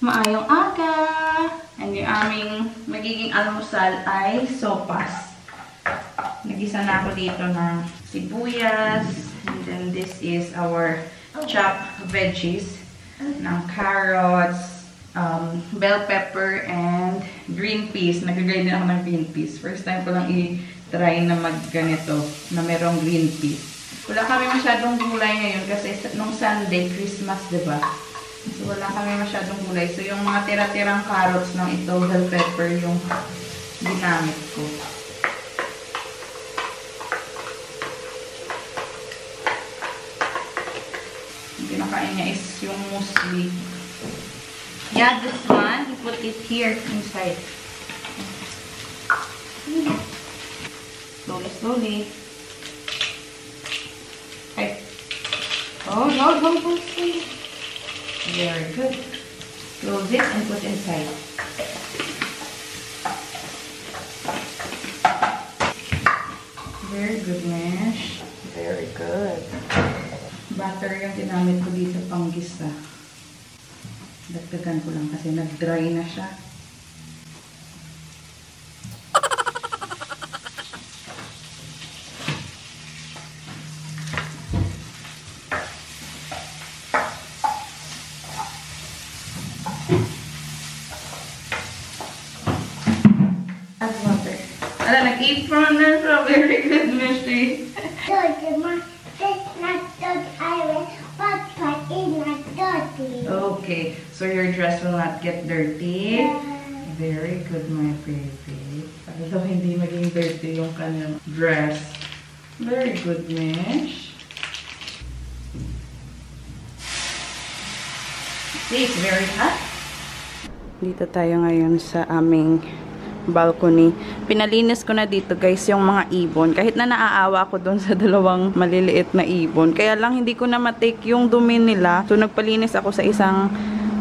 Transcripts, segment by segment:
maayong aga! And yung aming magiging almusal ay sopas. Nagisa na ako dito ng sibuyas. And then this is our chopped veggies ng carrots, um, bell pepper, and green peas. Nag-grind din ako ng green peas. First time ko lang i-try na mag-ganito, na merong green peas. Wala kami masyadong gulay ngayon kasi nung Sunday, Christmas, ba? So, wala kami masyadong gulay. So, yung mga tira-tirang carrots ng ito, bell pepper, yung ginamit ko. Yung pinakain niya is yung muesli. Yeah, this one, you put it here inside. Slowly, slowly. Okay. Oh, no, no, no, slowly. Very good. Close it and put inside. Very good, Mesh. Very good. Butter yung ginamit ko dito pang gisa. Dagdagan ko lang kasi nag-dry na siya. Add water. Ala, nag-apron na siya. Very not dirty. I will not dirty. Okay, so your dress will not get dirty. Very good, my baby. Daw hindi maging dirty yung kanyang dress. Very good, Mish. See, it's very hot. Dito tayo ngayon sa aming balcony. Pinalinis ko na dito guys yung mga ibon. Kahit na naaawa ko doon sa dalawang maliliit na ibon. Kaya lang hindi ko na matake yung dumi nila. So nagpalinis ako sa isang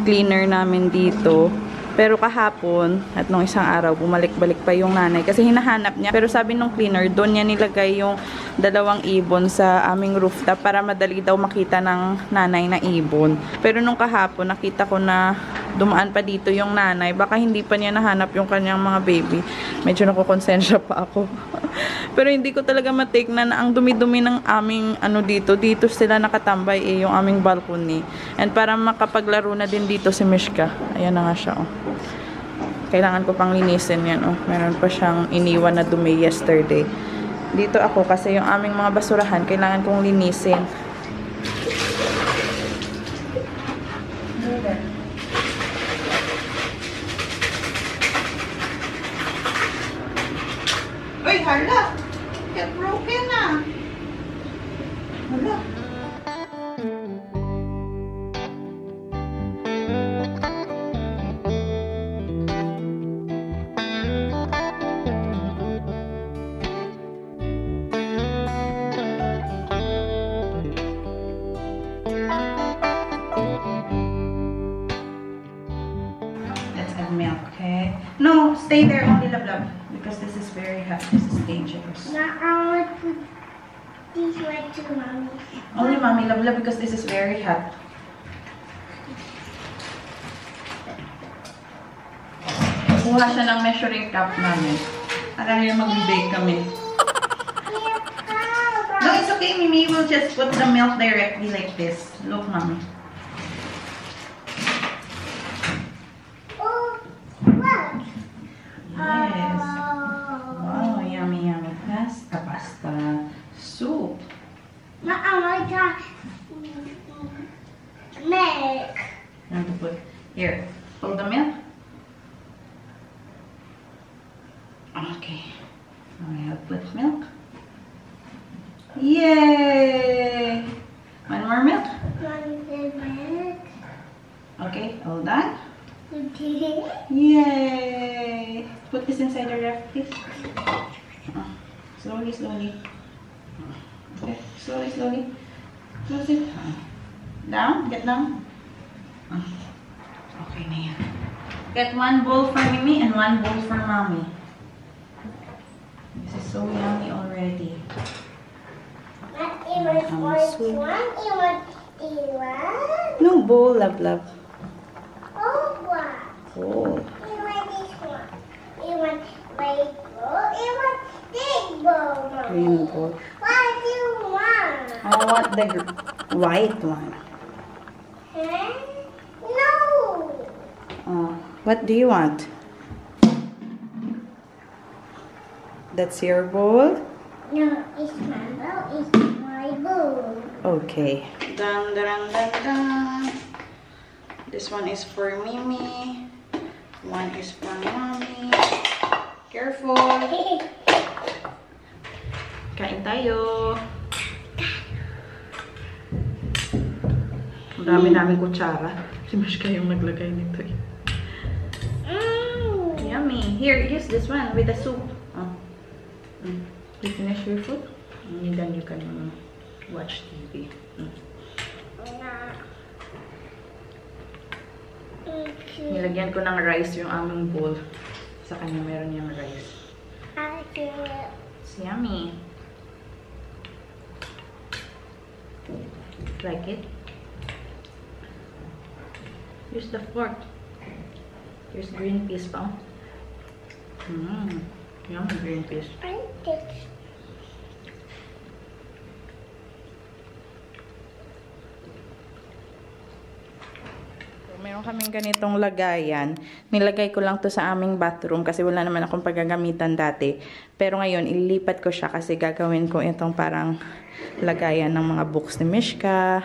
cleaner namin dito. Pero kahapon, at nung isang araw, bumalik-balik pa yung nanay. Kasi hinahanap niya. Pero sabi nung cleaner, doon niya nilagay yung dalawang ibon sa aming rooftop para madali daw makita ng nanay na ibon. Pero nung kahapon, nakita ko na dumaan pa dito yung nanay. Baka hindi pa niya nahanap yung kanyang mga baby. Medyo nakukonsensya pa ako. Pero hindi ko talaga matake na, na ang dumi-dumi ng aming ano dito. Dito sila nakatambay eh, yung aming balcony. And para makapaglaro na din dito si Mishka. Ayan na nga siya oh. Kailangan ko pang linisin yan oh. Meron pa siyang iniwan na dumi yesterday. Dito ako kasi yung aming mga basurahan kailangan kong linisin. Uy, hala! Only mommy love love because this is very hot. Kuha siya ng measuring cup namin. Para yung mag-bake kami. No, it's okay, Mimi. We'll just put the milk directly like this. Look, mommy. I want to milk. Here. Hold the milk. Okay. I put milk. Yay! One more milk. Want the milk? Okay, all done. Okay. Yay! Put this inside the ref, please. Ah, Slowly, slowly slowly. Close it. Down. Get down. Ah, okay, na yan. Get one bowl for Mimi and one bowl for Mommy. This is so yummy already. No bowl, love, love. Oh. Bowl. You want this one? You want bowl? You want big bowl, Green bowl. I want the white one. Huh? No. Oh, what do you want? That's your bowl? No, it's my bowl. It's my bowl. Okay. Dun, dun, dun, dun. This one is for Mimi. One is for Mommy. Careful. Kain tayo. Dami namin kutsara. Si Mashka yung naglagay nito eh. Mm. Yummy. Here, use this one with the soup. Oh. Mm. You finish your food? And then you can uh, watch TV. Mm. Nilagyan ko ng rice yung aming bowl. Sa kanya meron yung rice. It's yummy. Like it? Use the fork. Here's green peas pa. Mmm. Yummy green peas. I take Meron kaming ganitong lagayan. Nilagay ko lang to sa aming bathroom kasi wala naman akong paggagamitan dati. Pero ngayon, ililipat ko siya kasi gagawin ko itong parang lagayan ng mga books ni Mishka,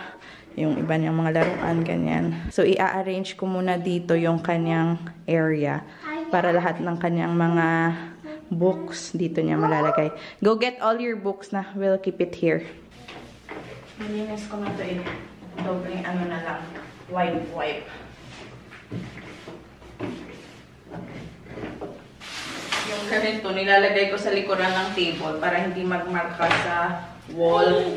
yung iba niyang mga laruan, ganyan. So, i-arrange ko muna dito yung kanyang area para lahat ng kanyang mga books dito niya malalagay. Go get all your books na. We'll keep it here. Nilinis ko na ito eh. Doble ano na lang. Wipe, wipe. Yung ganito, nilalagay ko sa likuran ng table para hindi magmarka sa wall.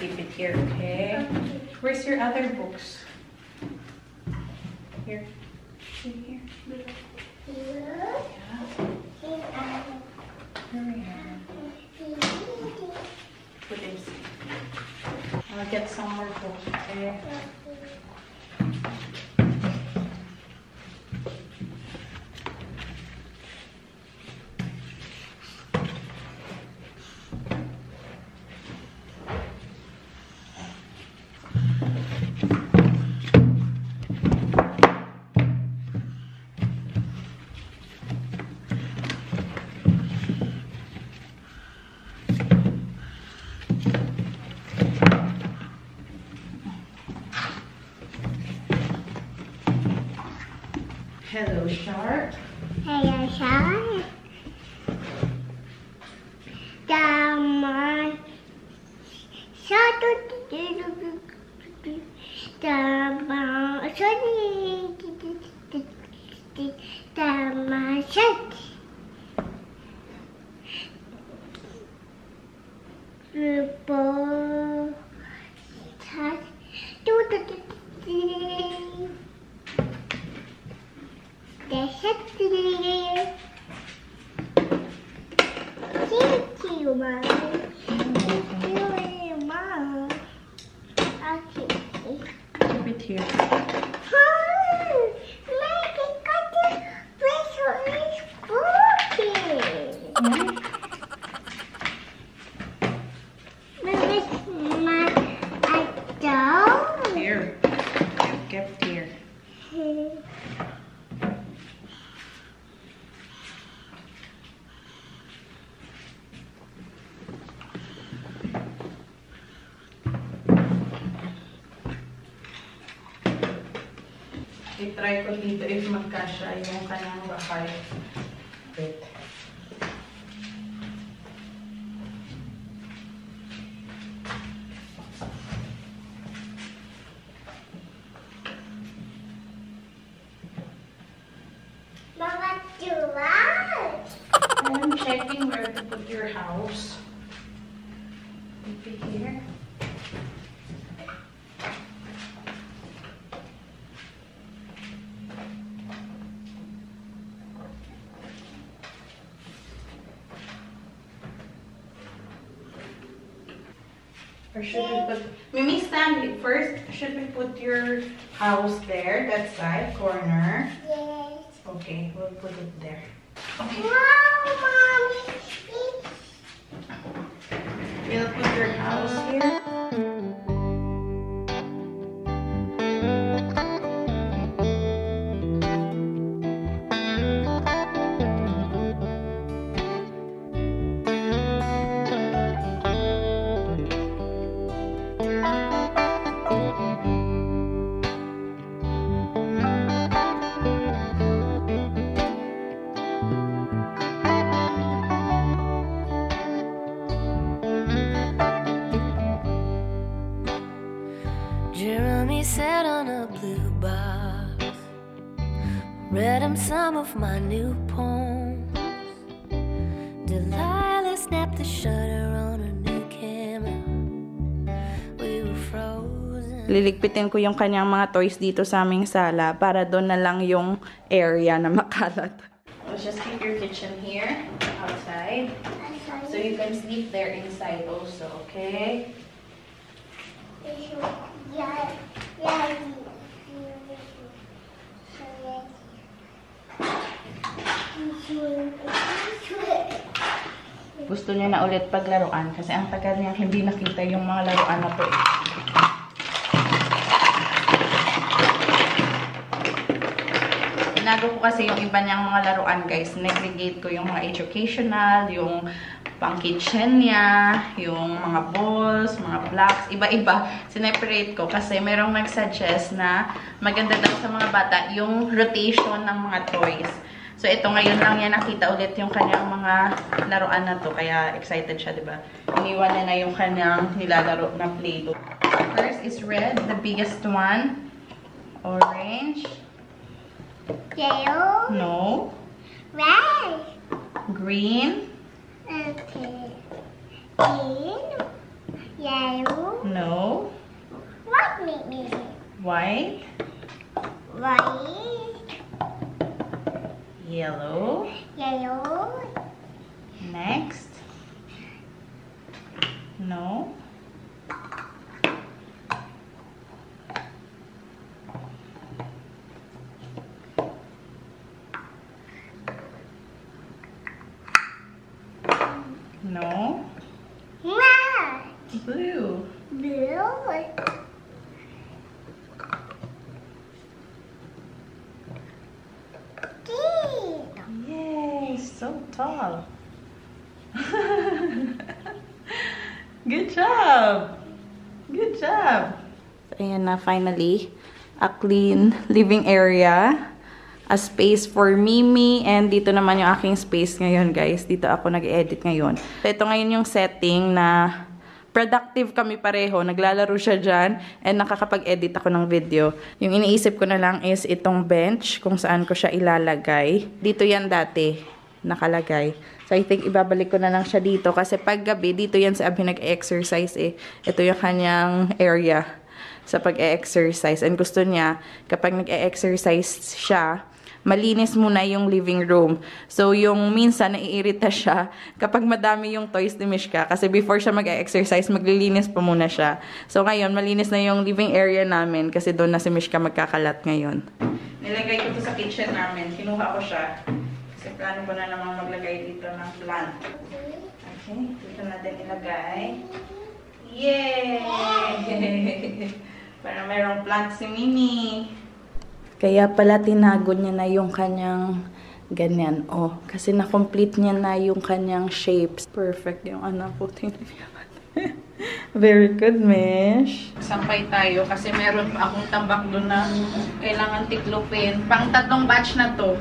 Keep it here, okay? Where's your other books? Here. Here. I Here we are. Put this. I'll get some more books, okay? Hello, shark. Hey, I shot. Dama. Shot. Dama. Sorry. Dama. Shot. Rubo. Shot. Do do do do. That's it. Thank you, Mom. Thank you, Mom. Okay. Keep it here. Huh? Make it cut the vessel is broken. This is my adult. Here. Kept here. Ko dito if magkasya yung kanyang bahay. Wait. Mama, do what? I'm checking where to put your house. Or should we put... Mimi, stand first. Should we put your house there, that side, corner? Yes. Okay, we'll put it there. Wow, him some of my new poems. Delilah snapped the shutter on a new camera. We were frozen. Liligpitin ko yung kanyang mga toys dito sa aming sala para doon na lang yung area na makalat. Let's just keep your kitchen here, outside. So you can sleep there inside also, okay? Yeah, yeah. Gusto niya na ulit paglaruan kasi ang tagal niya hindi nakita yung mga laruan na to eh. Tinago ko kasi yung iba niyang mga laruan guys. Negligate ko yung mga educational, yung pang kitchen niya, yung mga balls, mga blocks, iba-iba. Sineperate ko kasi merong nag-suggest na maganda daw sa mga bata yung rotation ng mga toys. So, ito ngayon lang niya nakita ulit yung kanyang mga laruan na to. Kaya excited siya, di ba? Iniwan niya na yung kanyang nilalaro na Play-Doh. First is red, the biggest one. Orange. Yellow, No. red, Green. okay. Green, yellow, No. what maybe? White. White, Yellow. yellow, Next. No. No. Na, finally. A clean living area. A space for Mimi. And dito naman yung aking space ngayon, guys. Dito ako nag-edit ngayon. So, ito ngayon yung setting na productive kami pareho. Naglalaro siya dyan and nakakapag-edit ako ng video. Yung iniisip ko na lang is itong bench kung saan ko siya ilalagay. Dito yan dati nakalagay. So, I think ibabalik ko na lang siya dito kasi pag gabi, dito yan sa Abhi nag-exercise eh. Ito yung kanyang area sa pag-exercise. And gusto niya, kapag nag-exercise siya, malinis muna yung living room. So, yung minsan naiirita siya kapag madami yung toys ni Mishka. Kasi before siya mag-exercise, maglilinis pa muna siya. So, ngayon, malinis na yung living area namin kasi doon na si Mishka magkakalat ngayon. Nilagay ko to sa kitchen namin. Kinuha ko siya. Kasi plano ko na namang maglagay dito ng plant. Okay, dito natin ilagay. Yay! Para mayroong plant si Mimi. Kaya pala tinago niya na yung kanyang ganyan. Oh, kasi na-complete niya na yung kanyang shapes. Perfect yung anak ko. Tingnan naman. Very good, Mish. Sampay tayo kasi meron akong tambak doon na kailangan tiklopin. Pang tatlong batch na to.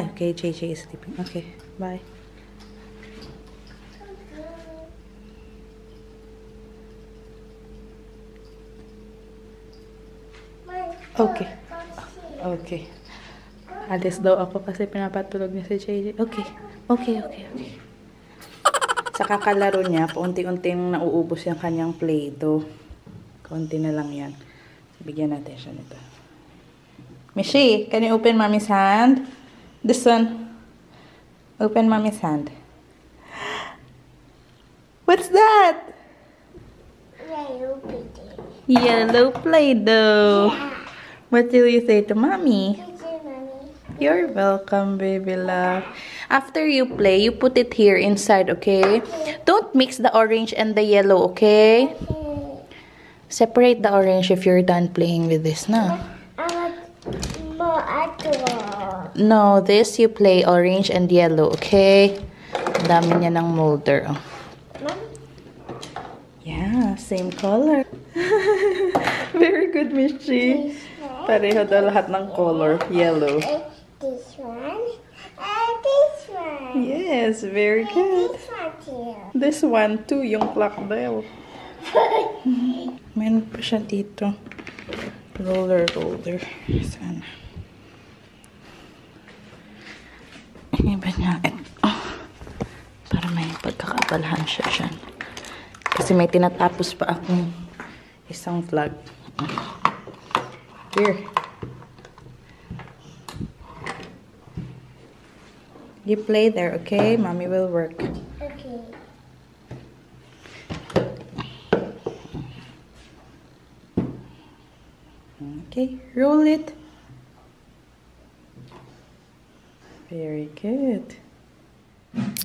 Ah, okay, JJ is sleeping. Okay, bye. Okay. Okay. Alis daw ako kasi pinapatulog niya si JJ. Okay. Okay, okay, okay. Sa kakalaro niya, paunti-unting nauubos yung kanyang Play-Doh. Konti na lang yan. Bigyan natin siya nito. Mishi, can you open mommy's hand? This one. Open mommy's hand. What's that? Yellow pretty. Yellow Play-Doh. What will you say to mommy? You're welcome, baby love. After you play, you put it here inside, okay? Don't mix the orange and the yellow, okay? Hmm. Separate the orange if you're done playing with this, na? I want more apple. No, this you play orange and yellow, okay? Ang dami niya ng molder. Oh. Yeah, same color. Very good, Michi. Pareho daw lahat ng color. Yellow. Uh, this one. And this one. Yes, very good. This one too. This one too, yung clock daw. Meron pa siya dito. Roller, roller. Sana. Iba niya. Et, oh, para may pagkakabalahan siya dyan. Kasi may tinatapos pa akong isang vlog. Here. You play there, okay? Mommy will work. Okay. Okay, roll it. Very good.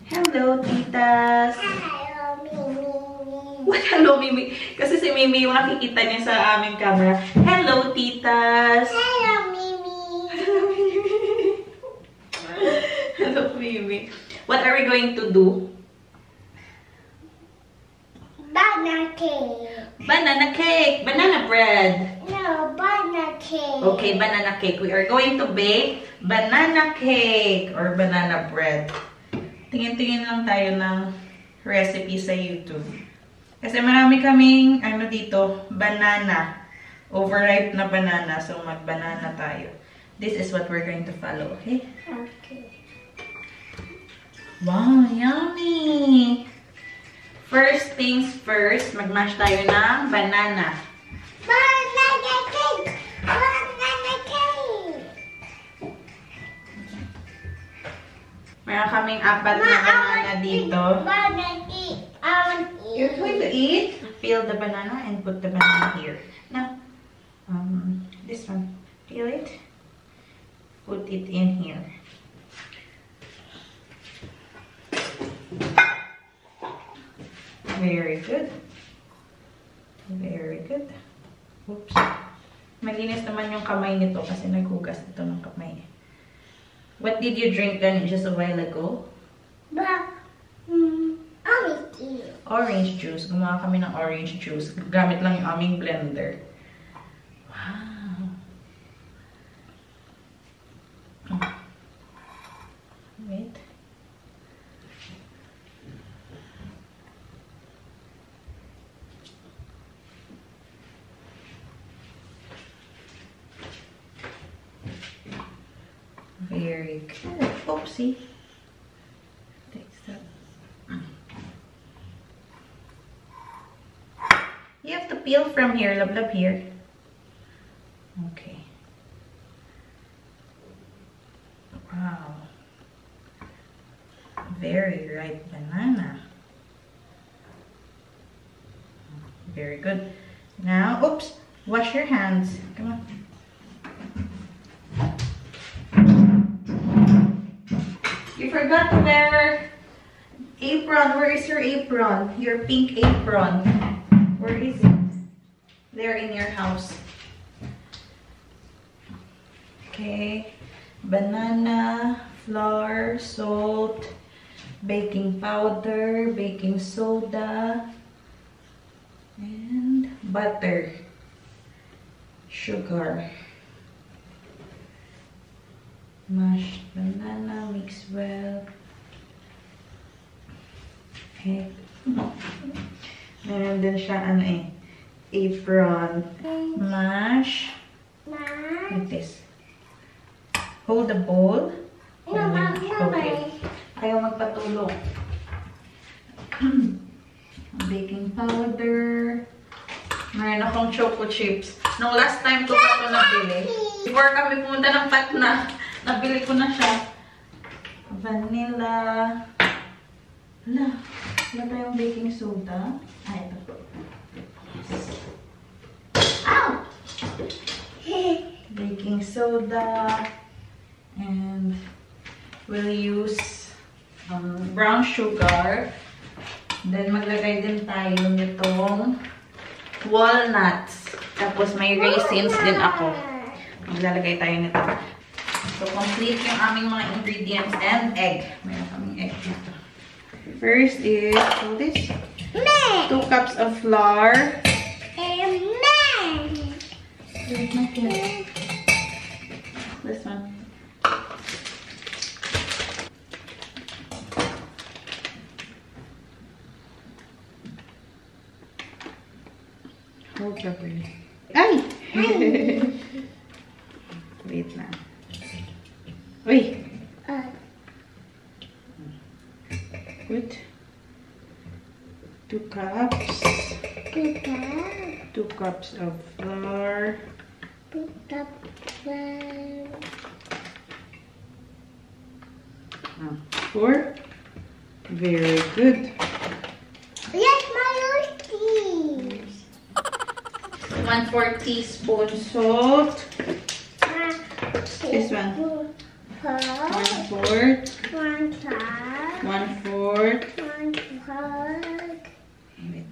Hello, titas. Hello, Mimi. What, hello, Mimi? Kasi si Mimi yung nakikita niya sa aming camera. Hello, titas. Hello, Mimi. hello, Mimi. What are we going to do? Banana cake. Banana cake. Banana bread. Banana cake. Okay, banana cake. We are going to bake banana cake or banana bread. Tingin-tingin lang tayo ng recipe sa YouTube. Kasi marami kaming, ano dito, banana. Overripe na banana. So, mag-banana tayo. This is what we're going to follow, okay? Okay. Wow, yummy! First things first, mag-mash tayo ng banana. Banana cake. Meron kaming apat na banana dito. You're going to eat? Peel the banana and put the banana here. Now, um, this one. Peel it. Put it in here. Very good. Very good. Oops. Malinis naman yung kamay nito kasi naghugas ito ng kamay. What did you drink then just a while ago? I want to eat. Orange juice. Gumawa kami ng orange juice. Gamit lang yung aming blender. Wow. Oh. Wait. Very that. You have to peel from here, love, love, here. Okay. Wow. Very ripe banana. Very good. Now, oops, wash your hands. Apron. Your? Pink apron. Where is it? There in your house. Okay. Banana, flour, salt, baking powder, baking soda, and butter, sugar. Mashed banana, mix well. Meron din siya, ano eh, apron. Mash. Ma. Like this. Hold the bowl. No, ma, Okay. Ayaw magpatulong. Baking powder. Meron akong choco chips. Nung last time ko pa ito nabili. Before kami pumunta ng Patna, nabili ko na siya. Vanilla. Wala. Wala tayong baking soda. Ah, ito. Ow! baking soda, and we'll use um, brown sugar. Then, maglagay din tayo nitong walnuts. Tapos, may raisins din ako. Maglalagay tayo nito. So, complete yung aming mga ingredients and egg. Meron kaming egg dito. First is, hold this! 2 cups of flour. And me! Where's? This one. Hold properly. Ay! Wait lang. Uy! Uh, Good. Two cups. pick up, Two cups of flour. pick up, one. Ah, Four. Very good. Yes, my rookie. One fourth teaspoon salt. This one. One Four, fourth. one five, One four. Wait.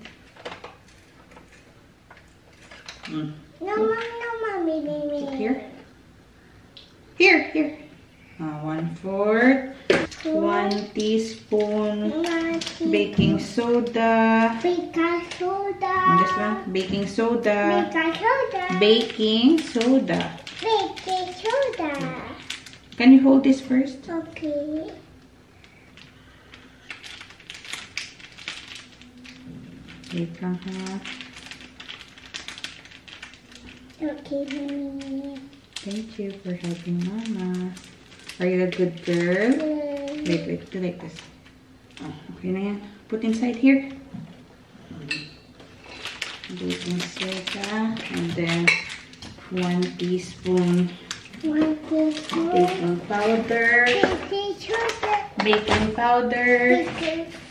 Mm. No, mom, no, mommy, baby. Here. Here, here. Ah, one fourth. One teaspoon baking soda. Baking soda. And this one, baking soda. Baking soda. Baking soda. Baking soda. Can you hold this first? Okay. Wait lang ha. Okay, mommy. Thank you for helping mama. Are you a good girl? Good. Wait, wait, do like this. Oh, okay na yan. Put inside here. Baking soda. And then, one teaspoon One teaspoon. baking powder. Baking powder. Baking. Wait,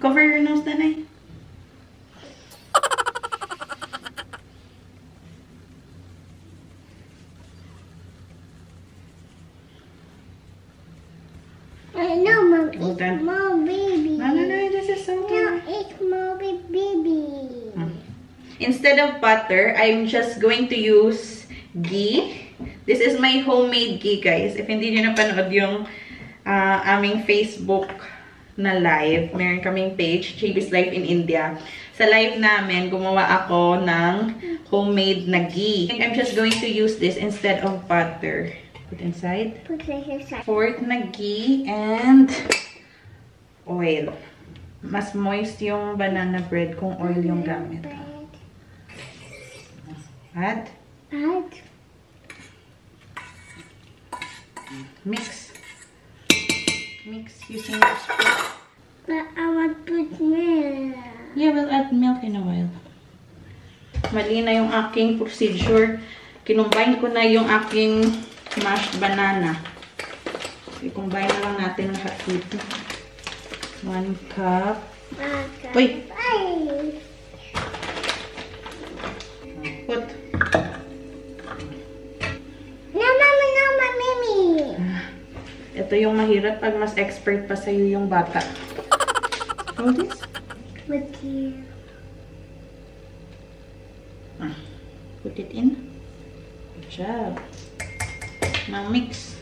cover your nose, Danay. I know, mom. Well It's done. more baby. No, no, no, this is so No, it's more baby. Hmm. Instead of butter, I'm just going to use ghee. This is my homemade ghee, guys. If hindi nyo napanood yung ah, aming Facebook na live, meron kaming page, JB's Life in India. Sa live namin, gumawa ako ng homemade na ghee. I'm just going to use this instead of butter. Put inside. Put this aside. Fourth na ghee and oil. Mas moist yung banana bread kung oil yung gamit. Add. Add. Mix. Mix using your spoon. But I want to put milk. Yeah, we'll add milk in a while. mali na yung aking procedure. Kinumbine ko na yung aking mashed banana. I-combine na lang natin lahat dito. One cup. Uy! Ito yung mahirap pag mas expert pa sa'yo yung bata. Hold this. With you. Ah, Put it in. Good job. Now mix.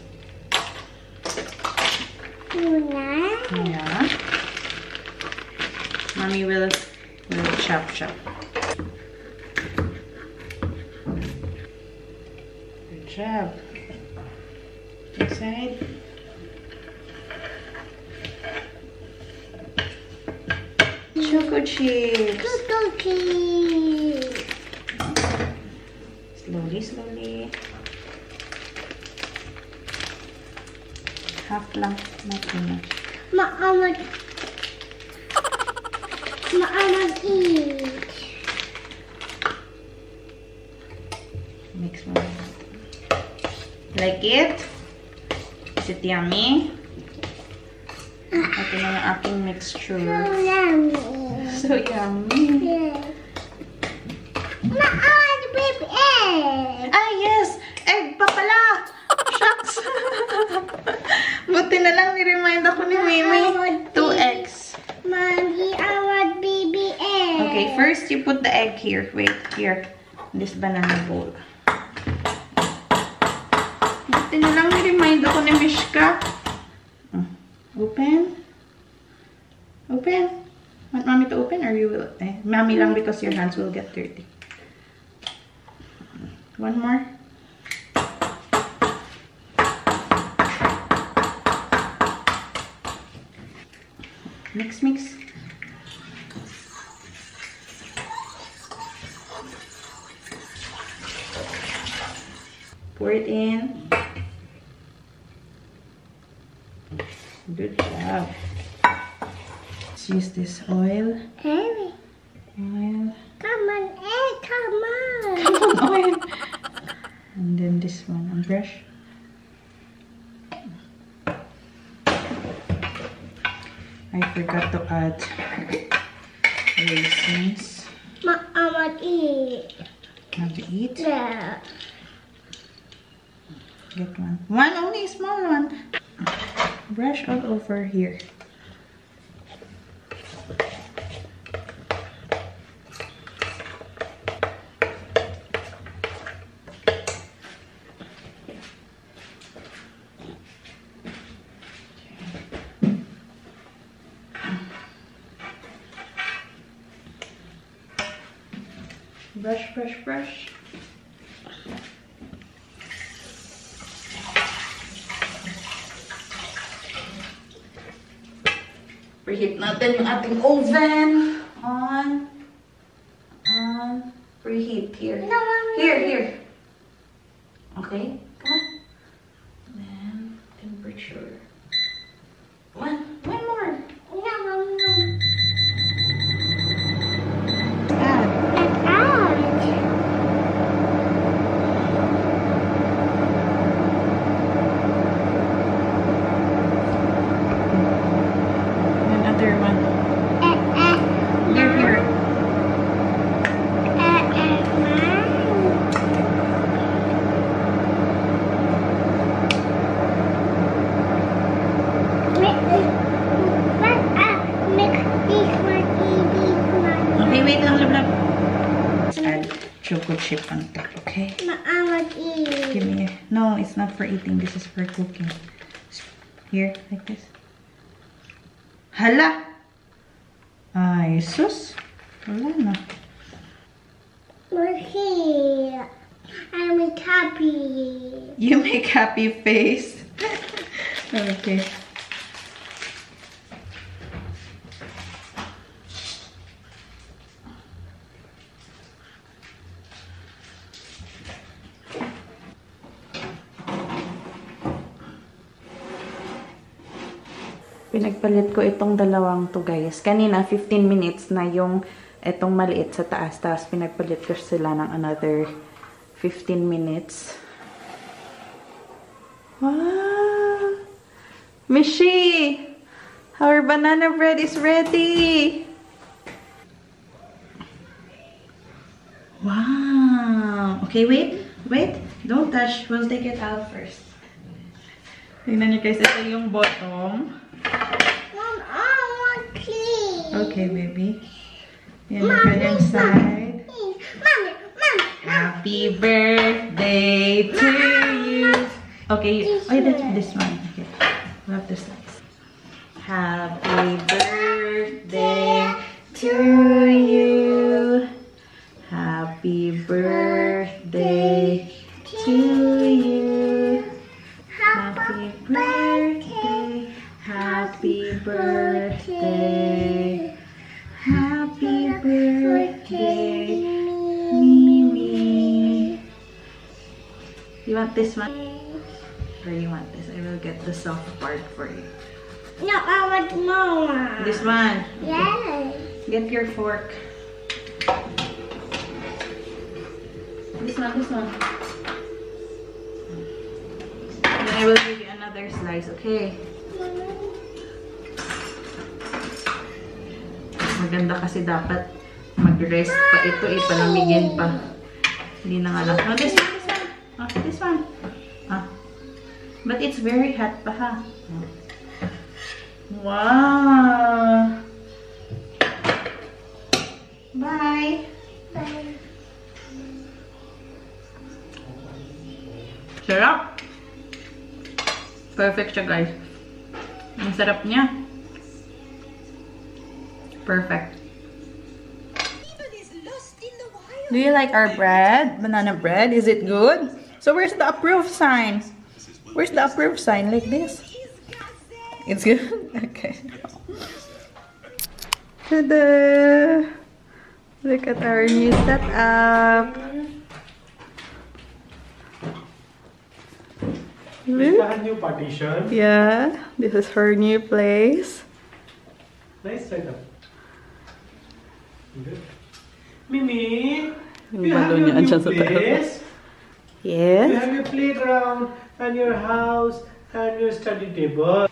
Una. Yeah. Mommy will, will chop chop. Good job. Inside. Choco chips. Cookie. Slowly, slowly. Half lang, not too much. Mama. Mama eat. Mix mo. Like it? Is it yummy? Ito na yung aking So mixture. yummy. So yummy. Yeah. Mama, the baby egg. Ah, yes! Egg pa pala! Shucks! Buti na lang ni-remind ako ni Mimi. Two eggs. Mommy, I want baby egg. Okay, first you put the egg here. Wait, here. This banana bowl. Buti na lang ni-remind ako ni Mishka. Mm. Open. Open. Will? Eh, mommy lang because your hands will get dirty. One more. Mix, mix. Pour it in. Good job. Let's use this oil. Hey, Oil. come on, egg, come on. Come on, oil. And then this one, a brush. I forgot to add raisins. Ma, I want to eat. Have to eat. Yeah. Get one. One only, small one. Brush all over here. Brush, brush, brush. Preheat natin yung ating oven. Add choco chip on top, okay? Ma, I want eat. Give me a... No, it's not for eating. This is for cooking. Here, like this. Hala! Ay, sus. Wala na. We're here. I make happy. You make happy face. okay. Pinagpalit ko itong dalawang to guys. Kanina 15 minutes na yung Etong maliit sa taas. Tapos pinagpalit ko sila ng another 15 minutes. Wow! Mishi! Our banana bread is ready! Wow! Okay, wait. Wait. Don't touch. We'll take it out first. Tingnan niyo guys. Ito yung bottom. Okay, baby. Yan yung kanyang side. Mommy, mom, Happy birthday to you. Okay, oh, that's this one. Okay, we have this one. Happy birthday to you. Want this one? You want this? I will get the soft part for you. No, I want mama. This one. Yes. Get your fork. This one, this one. Then I will give you another slice, okay? Maganda kasi dapat mag-rest pa ito eh, palamigin pa. Hindi na nga lang. No, this one. Ah, this one. Ah. But it's very hot pa ha. Wow! Bye! Sarap! Perfect siya, guys. Ang sarap niya. Perfect. Do you like our bread? Banana bread? Is it good? So where's the approve sign? Where's the approve sign? Like this? It's good? Okay. Tada! Look at our new setup. Is Look. that a new partition? Yeah, this is her new place. Nice setup. Good. Mimi, you have your new andyan Yes. You have your playground and your house and your study table.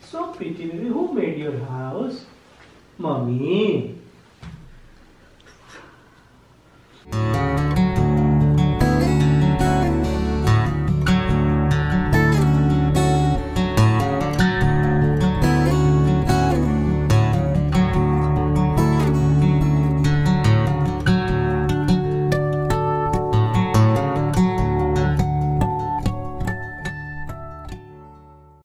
So pretty baby, who made your house? Mommy.